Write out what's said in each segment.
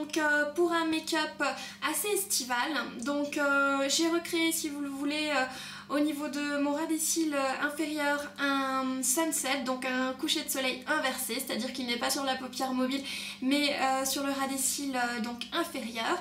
donc pour un make-up assez estival. Donc j'ai recréé si vous le voulez au niveau de mon ras des cils inférieur un sunset, donc un coucher de soleil inversé, c'est-à-dire qu'il n'est pas sur la paupière mobile mais sur le ras cils donc inférieur.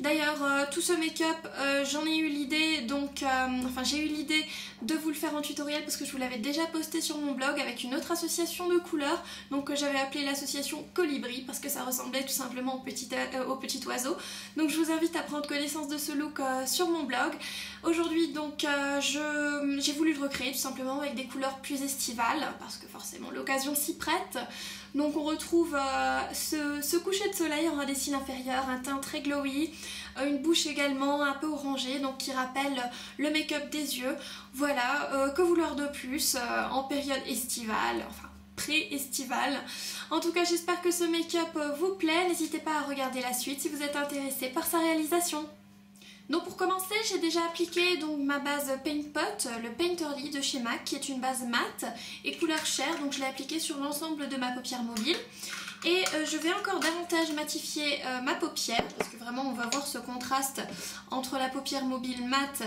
D'ailleurs, euh, tout ce make-up, euh, j'en ai eu l'idée, donc, euh, enfin j'ai eu l'idée de vous le faire en tutoriel parce que je vous l'avais déjà posté sur mon blog avec une autre association de couleurs, donc que j'avais appelé l'association Colibri parce que ça ressemblait tout simplement au petit, au petit oiseau. Donc je vous invite à prendre connaissance de ce look sur mon blog. Aujourd'hui, donc, j'ai voulu le recréer tout simplement avec des couleurs plus estivales parce que forcément l'occasion s'y prête. Donc on retrouve euh, ce, coucher de soleil en ras des cils inférieurs, un teint très glowy, euh, une bouche également un peu orangée, donc qui rappelle le make-up des yeux. Voilà, euh, que vouloir de plus en période estivale, enfin pré-estivale. En tout cas, j'espère que ce make-up vous plaît. N'hésitez pas à regarder la suite si vous êtes intéressé par sa réalisation. Donc pour commencer, j'ai déjà appliqué donc ma base Paint Pot, le Painterly de chez MAC, qui est une base mate et couleur chair, donc je l'ai appliqué sur l'ensemble de ma paupière mobile. Et euh, je vais encore davantage matifier euh, ma paupière, parce que vraiment on va voir ce contraste entre la paupière mobile mate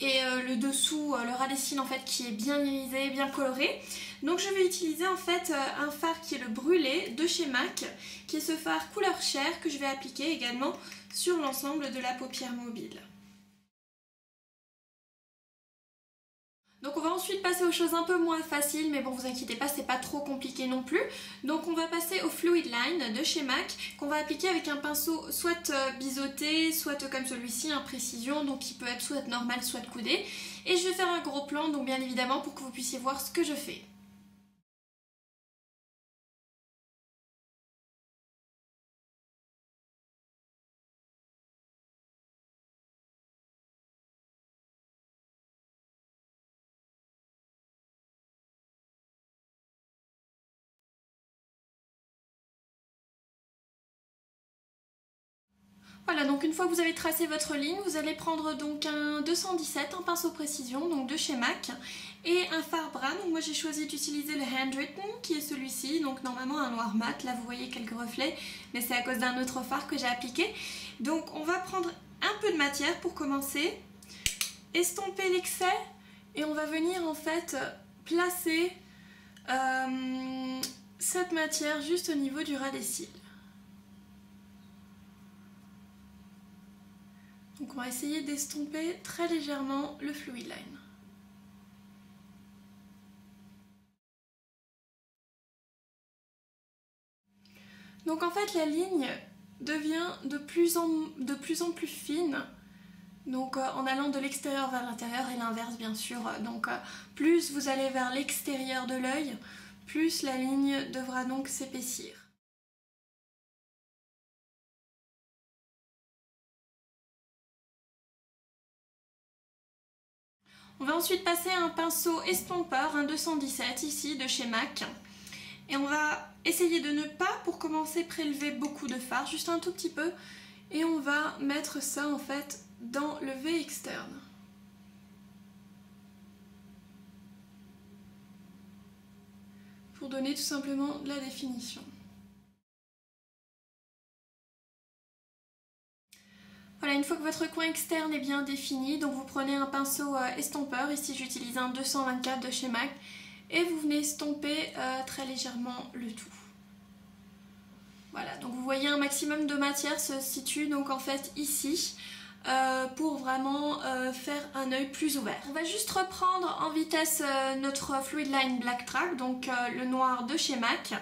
et euh, le dessous, le ras des cils en fait, qui est bien irisé, bien coloré. Donc je vais utiliser en fait un fard qui est le brûlé de chez MAC, qui est ce fard couleur chair que je vais appliquer également sur l'ensemble de la paupière mobile. Donc on va ensuite passer aux choses un peu moins faciles, mais bon vous inquiétez pas, c'est pas trop compliqué non plus. Donc on va passer au Fluid Line de chez MAC, qu'on va appliquer avec un pinceau soit euh, biseauté, soit comme celui-ci, un précision, donc qui peut être soit normal, soit coudé. Et je vais faire un gros plan, donc bien évidemment pour que vous puissiez voir ce que je fais. Voilà, donc une fois que vous avez tracé votre ligne, vous allez prendre donc un 217, un pinceau précision, donc de chez MAC, et un fard bras. Donc moi j'ai choisi d'utiliser le Handwritten, qui est celui-ci, donc normalement un noir mat. Là vous voyez quelques reflets, mais c'est à cause d'un autre fard que j'ai appliqué. Donc on va prendre un peu de matière pour commencer, estomper l'excès, et on va venir en fait placer euh, cette matière juste au niveau du ras des cils. Donc on va essayer d'estomper très légèrement le fluid line. Donc en fait la ligne devient de plus en, plus fine donc euh, en allant de l'extérieur vers l'intérieur et l'inverse bien sûr. Donc euh, plus vous allez vers l'extérieur de l'œil, plus la ligne devra donc s'épaissir. On va ensuite passer un pinceau estompeur, un 217 ici de chez MAC. Et on va essayer de ne pas, pour commencer, prélever beaucoup de fard, juste un tout petit peu. Et on va mettre ça en fait dans le V externe. Pour donner tout simplement de la définition. Voilà, une fois que votre coin externe est bien défini, donc vous prenez un pinceau euh, estompeur, ici j'utilise un 224 de chez MAC, et vous venez estomper euh, très légèrement le tout. Voilà, donc vous voyez un maximum de matière se situe donc en fait ici. Euh, pour vraiment faire un œil plus ouvert. On va juste reprendre en vitesse notre Fluid Line Black Track, donc le noir de chez MAC.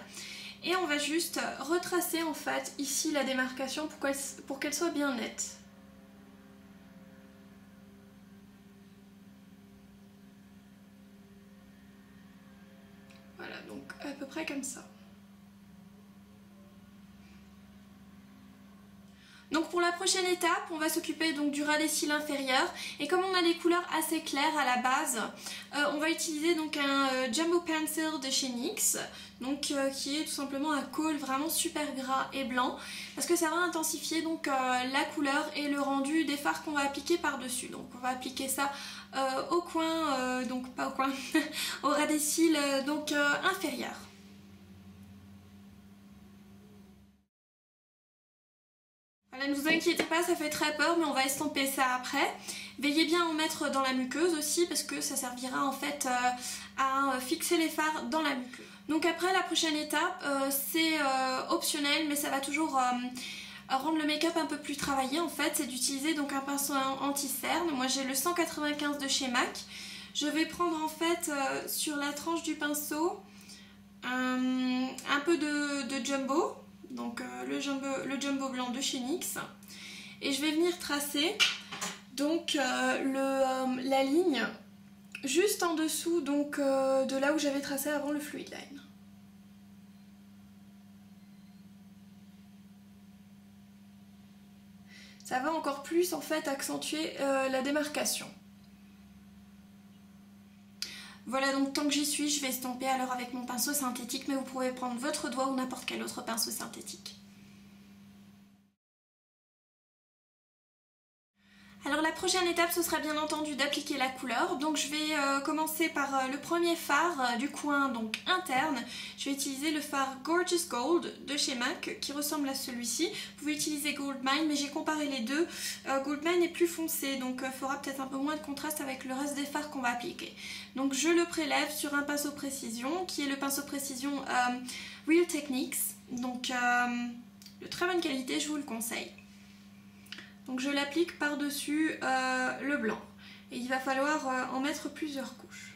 Et on va juste retracer en fait ici la démarcation pour qu'elle soit bien nette. donc à peu comme ça. Donc pour la prochaine étape, on va s'occuper donc du ras des cils inférieur et comme on a des couleurs assez claires à la base, euh, on va utiliser donc un euh, Jumbo Pencil de chez NYX, donc euh, qui est tout simplement un col vraiment super gras et blanc parce que ça va intensifier donc la couleur et le rendu des fards qu'on va appliquer par dessus. Donc on va appliquer ça au coin, donc pas au coin, au ras des cils donc inférieur. Ne vous inquiétez pas, ça fait très peur, mais on va estomper ça après. Veillez bien à en mettre dans la muqueuse aussi, parce que ça servira en fait euh, à fixer les fards dans la muqueuse. Donc après, la prochaine étape, euh, c'est euh, optionnel, mais ça va toujours rendre le make-up un peu plus travaillé en fait, c'est d'utiliser donc un pinceau anti-cerne. Moi j'ai le 195 de chez MAC. Je vais prendre en fait sur la tranche du pinceau un peu de jumbo, donc euh, le, jumbo, blanc de chez NYX. Et je vais venir tracer donc euh, euh, la ligne juste en dessous donc, de là où j'avais tracé avant le fluid line. Ça va encore plus en fait accentuer la démarcation. Voilà donc tant que j'y suis, je vais estomper alors avec mon pinceau synthétique, mais vous pouvez prendre votre doigt ou n'importe quel autre pinceau synthétique. Alors la prochaine étape ce sera bien entendu d'appliquer la couleur. Donc je vais euh, commencer par euh, le premier phare euh, du coin donc interne. Je vais utiliser le phare Gorgeous Gold de chez MAC qui ressemble à celui-ci. Vous pouvez utiliser Goldmine mais j'ai comparé les deux. Goldmine est plus foncé donc il peut-être un peu moins de contraste avec le reste des fards qu'on va appliquer. Donc je le prélève sur un pinceau précision qui est le pinceau précision Real Techniques. Donc de très bonne qualité, je vous le conseille. Donc je l'applique par-dessus euh, le blanc. Et il va falloir euh, en mettre plusieurs couches.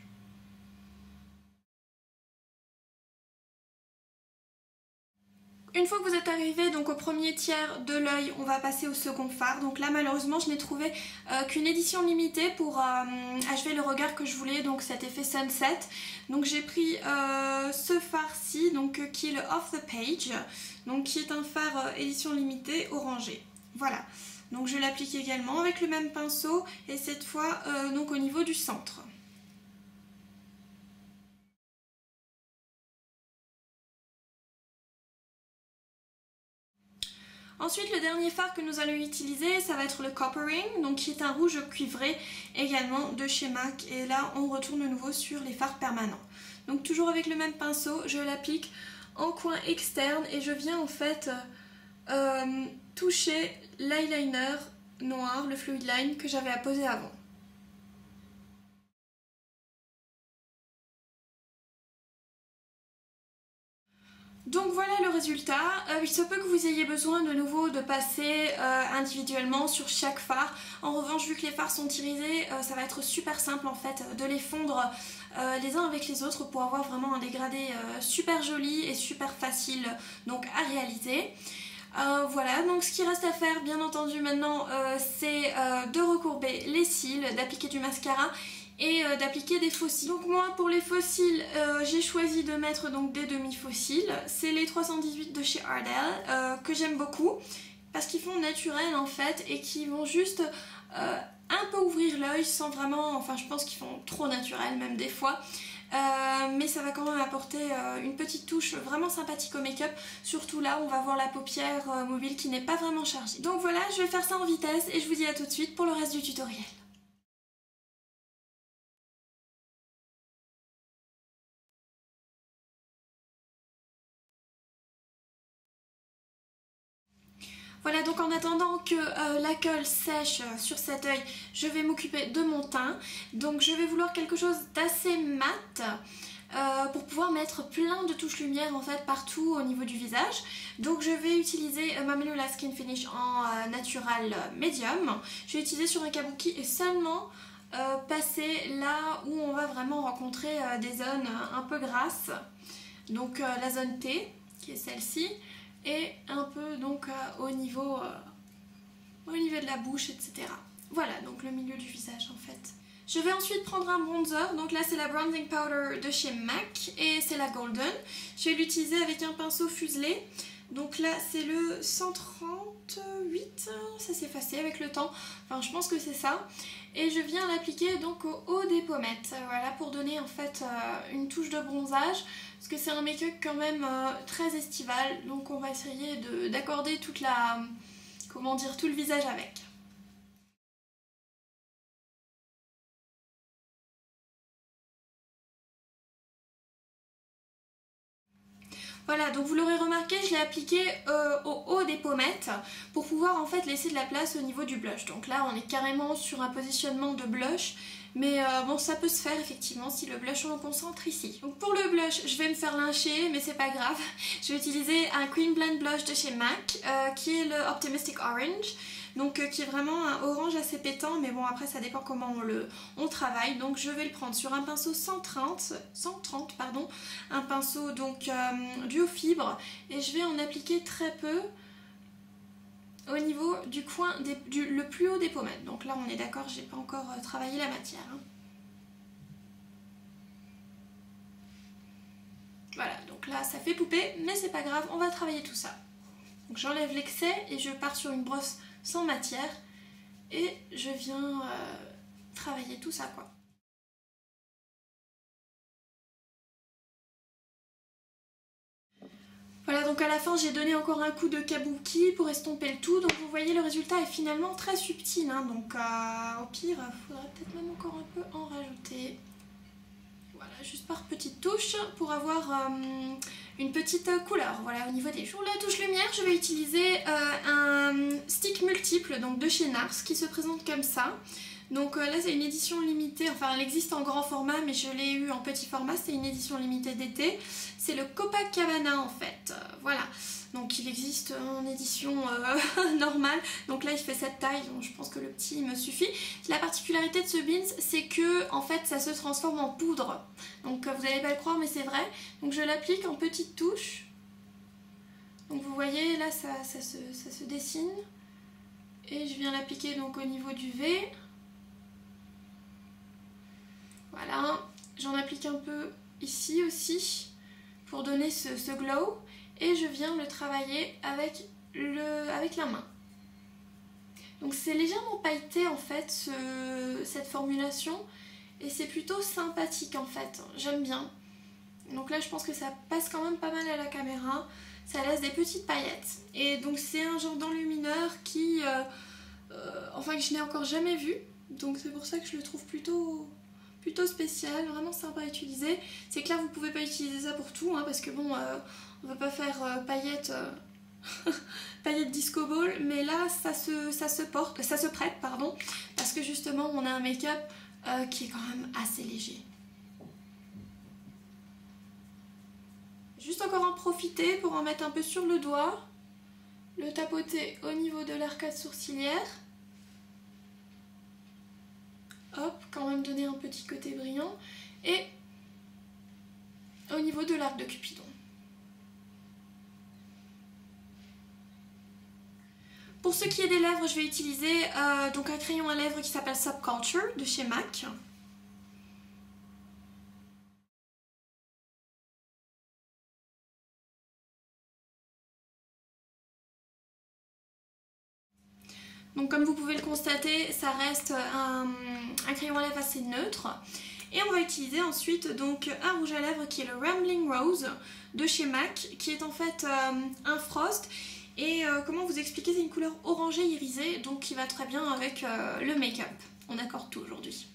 Une fois que vous êtes arrivé donc au premier tiers de l'œil, on va passer au second phare. Donc là malheureusement je n'ai trouvé euh, qu'une édition limitée pour achever le regard que je voulais, donc cet effet sunset. Donc j'ai pris ce phare-ci, donc qui est le Off the Page, donc qui est un phare édition limitée orangé. Voilà. Donc je l'applique également avec le même pinceau et cette fois euh, donc au niveau du centre. Ensuite, le dernier fard que nous allons utiliser, ça va être le Coppering, donc qui est un rouge cuivré également de chez MAC. Et là, on retourne de nouveau sur les fards permanents. Donc toujours avec le même pinceau, je l'applique en coin externe et je viens en fait euh, toucher l'eyeliner noir, le fluid line que j'avais apposé avant. Donc voilà le résultat. Euh, il se peut que vous ayez besoin de nouveau de passer euh, individuellement sur chaque phare. En revanche, vu que les fards sont irisés, ça va être super simple en fait de les fondre les uns avec les autres pour avoir vraiment un dégradé super joli et super facile donc à réaliser. Euh, voilà, donc ce qui reste à faire bien entendu maintenant euh, c'est euh, de recourber les cils, d'appliquer du mascara et d'appliquer des fossiles. Donc moi pour les fossiles j'ai choisi de mettre donc des demi-fossiles, c'est les 318 de chez Ardell que j'aime beaucoup parce qu'ils font naturel en fait et qui vont juste un peu ouvrir l'œil sans vraiment, enfin je pense qu'ils font trop naturel même des fois. Euh, mais ça va quand même apporter euh, une petite touche vraiment sympathique au make-up, surtout là où on va voir la paupière euh, mobile qui n'est pas vraiment chargée. Donc voilà, je vais faire ça en vitesse et je vous dis à tout de suite pour le reste du tutoriel. Voilà, donc en attendant que euh, la colle sèche euh, sur cet œil, je vais m'occuper de mon teint. Donc je vais vouloir quelque chose d'assez mat. Euh, pour pouvoir mettre plein de touches lumière en fait partout au niveau du visage. Donc je vais utiliser ma Melula Skin Finish en natural medium. Je vais utiliser sur un kabuki et seulement passer là où on va vraiment rencontrer des zones un peu grasses. Donc la zone T qui est celle-ci et un peu donc euh, au niveau euh, au niveau de la bouche etc voilà donc le milieu du visage en fait. Je vais ensuite prendre un bronzer, donc là c'est la Bronzing Powder de chez MAC et c'est la Golden. Je vais l'utiliser avec un pinceau fuselé, donc là c'est le 138, ça s'est effacé avec le temps, enfin je pense que c'est ça. Et je viens l'appliquer donc au haut des pommettes, voilà pour donner en fait euh, une touche de bronzage. Parce que c'est un make-up quand même euh, très estival, donc on va essayer d'accorder toute la... comment dire, tout le visage avec. Voilà, donc vous l'aurez remarqué, je l'ai appliqué euh, au haut des pommettes pour pouvoir en fait laisser de la place au niveau du blush. Donc là, on est carrément sur un positionnement de blush. Mais euh, bon, ça peut se faire effectivement si le blush on le concentre ici. Donc pour le blush, je vais me faire lyncher, mais c'est pas grave. Je vais utiliser un Queen Blend Blush de chez MAC, euh, qui est le Optimistic Orange. Donc euh, qui est vraiment un orange assez pétant mais bon après ça dépend comment on le on travaille. Donc je vais le prendre sur un pinceau 130 130 pardon. Un pinceau donc duo fibre. Et je vais en appliquer très peu au niveau du coin le plus haut des pommettes donc là on est d'accord j'ai pas encore euh, travaillé la matière hein. Voilà, donc là ça fait poupée, mais c'est pas grave, on va travailler tout ça. Donc j'enlève l'excès et je pars sur une brosse sans matière et je viens euh, travailler tout ça quoi. Voilà donc à la fin j'ai donné encore un coup de kabuki pour estomper le tout donc vous voyez le résultat est finalement très subtil hein. donc au pire il faudrait peut-être même encore un peu en rajouter. Voilà juste par petites touches pour avoir euh, une petite couleur. Voilà, au niveau des jours. La touche lumière, je vais utiliser euh, un stick multiple donc de chez Nars qui se présente comme ça. Donc euh, là c'est une édition limitée, enfin elle existe en grand format mais je l'ai eu en petit format, c'est une édition limitée d'été. C'est le Copacabana en fait, euh, voilà. Donc il existe en édition euh, normale. Donc là il fait cette taille, donc je pense que le petit me suffit. La particularité de ce Beans, c'est que en fait ça se transforme en poudre. Donc vous n'allez pas le croire mais c'est vrai. Donc je l'applique en petites touches. Donc vous voyez là ça, se, ça se dessine. Et je viens l'appliquer donc au niveau du V. Voilà, j'en applique un peu ici aussi pour donner ce, ce glow et je viens le travailler avec, le, avec la main. Donc c'est légèrement pailleté en fait cette formulation et c'est plutôt sympathique en fait, j'aime bien. Donc là je pense que ça passe quand même pas mal à la caméra, ça laisse des petites paillettes. Et donc c'est un genre d'enlumineur qui, euh, euh, enfin que je n'ai encore jamais vu, donc c'est pour ça que je le trouve plutôt plutôt spécial, vraiment sympa à utiliser. C'est là vous pouvez pas utiliser ça pour tout, hein, parce que bon, euh, on va pas faire euh, paillettes, euh, paillettes disco ball, mais là ça se, ça se porte, ça se prête, pardon, parce que justement on a un make-up qui est quand même assez léger. Juste encore en profiter pour en mettre un peu sur le doigt, le tapoter au niveau de l'arcade sourcilière hop, quand même donner un petit côté brillant, et au niveau de l'arc de Cupidon. Pour ce qui est des lèvres, je vais utiliser euh, donc un crayon à lèvres qui s'appelle Subculture de chez MAC. Donc comme vous pouvez le constater, ça reste un, crayon à lèvres assez neutre. Et on va utiliser ensuite donc un rouge à lèvres qui est le Rambling Rose de chez MAC, qui est en fait euh, un frost. Et euh, comment vous expliquer, c'est une couleur orangée irisée, donc qui va très bien avec euh, le make-up. On accorde tout aujourd'hui.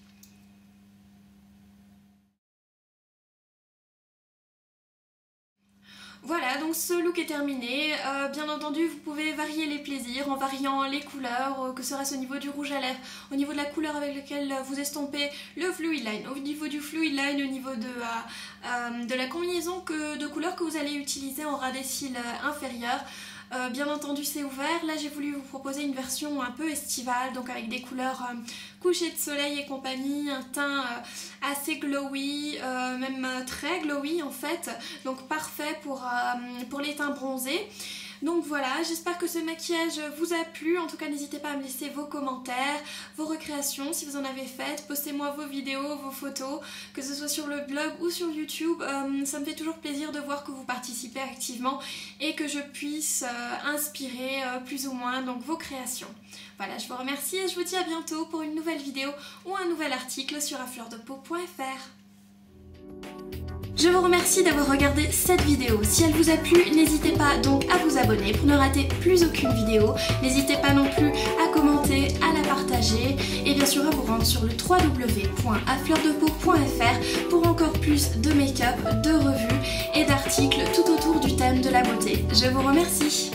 Voilà, donc ce look est terminé. Euh, bien entendu, vous pouvez varier les plaisirs en variant les couleurs, euh, que serait-ce au niveau du rouge à lèvres, au niveau de la couleur avec laquelle vous estompez le fluid line, au niveau du fluid line, au niveau de, euh, de la combinaison de couleurs que vous allez utiliser en ras des cils inférieurs. Euh, bien entendu c'est ouvert, là j'ai voulu vous proposer une version un peu estivale, donc avec des couleurs euh, de soleil et compagnie, un teint euh, assez glowy, même très glowy en fait, donc parfait pour les teints bronzés. Donc voilà, j'espère que ce maquillage vous a plu. En tout cas, n'hésitez pas à me laisser vos commentaires, vos recréations si vous en avez faites. Postez-moi vos vidéos, vos photos, que ce soit sur le blog ou sur YouTube. Euh, ça me fait toujours plaisir de voir que vous participez activement et que je puisse euh, inspirer euh, plus ou moins vos créations. Voilà, je vous remercie et je vous dis à bientôt pour une nouvelle vidéo ou un nouvel article sur afleurdepeau.fr. Je vous remercie d'avoir regardé cette vidéo. Si elle vous a plu, n'hésitez pas donc à vous abonner pour ne rater plus aucune vidéo. N'hésitez pas non plus à commenter, à la partager et bien sûr à vous rendre sur le www.afleurdepeau.fr pour encore plus de make-up, de revues et d'articles tout autour du thème de la beauté. Je vous remercie.